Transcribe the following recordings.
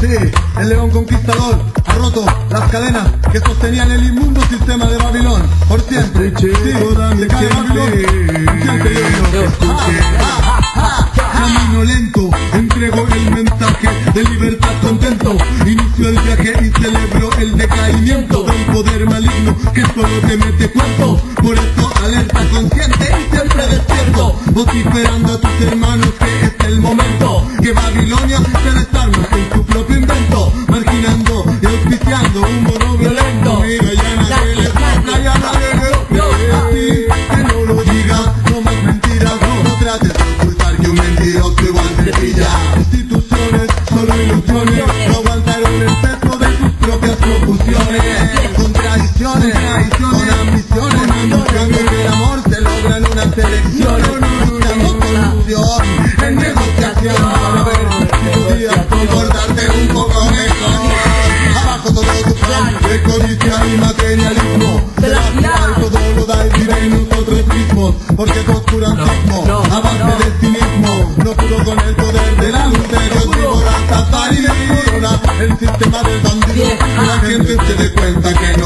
Sí, el león conquistador ha roto las cadenas que sostenían el inmundo sistema de Babilón. Por siempre, sí, se cae Babilón. Siempre yo ah, Camino lento, entrego el mensaje de libertad contento. Inicio el viaje y celebro el decaimiento del poder maligno que solo te mete cuento. Por eso alerta consciente y siempre despierto, vociferando a tus hermanos que es el momento que Babilonia selección. Buscando solución, en negociación, para ver comportarte un poco mejor. Abajo todo tu plan de codicia y materialismo. De la ciudad todo lo da y vive en nosotros mismos. Porque tu oscurantismo, a base de cinismo, no pudo con el poder de la luz de Dios vivo, Rastafari de Corona, el sistema del bandido. La gente se dé cuenta que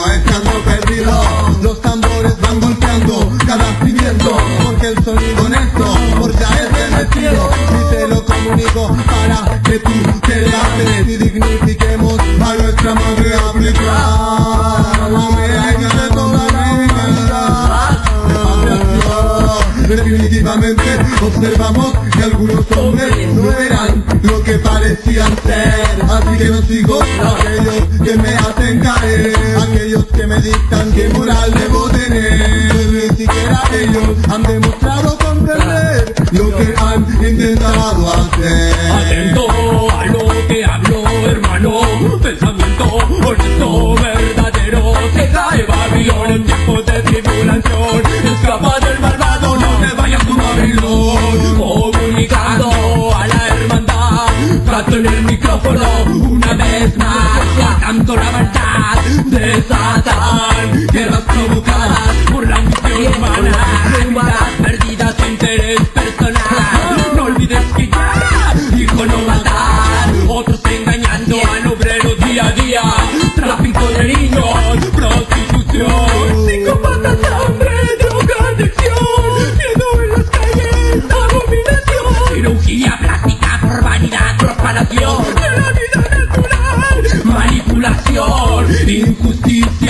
el sonido honesto, por ya es bendecido. Y te lo comunico para que tú te laves y dignifiquemos a nuestra madre África. La reina de toda. Definitivamente observamos que algunos hombres no eran lo que parecían ser Así que no sigo Lo que han intentado hacer Atento a lo que hablo, hermano. Pensamiento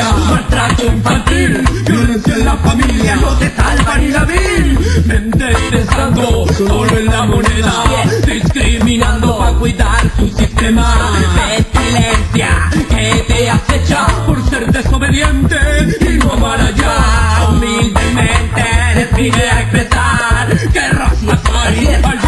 injusticia, maltrato infantil, violencia en la familia. No te salva ni la vil. Mentes pensando solo en la moneda, discriminando para cuidar tu sistema. Pestilencia que te acecha por ser desobediente y no amar allá. Humildemente decide a expresar que al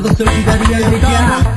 for the 30 that we are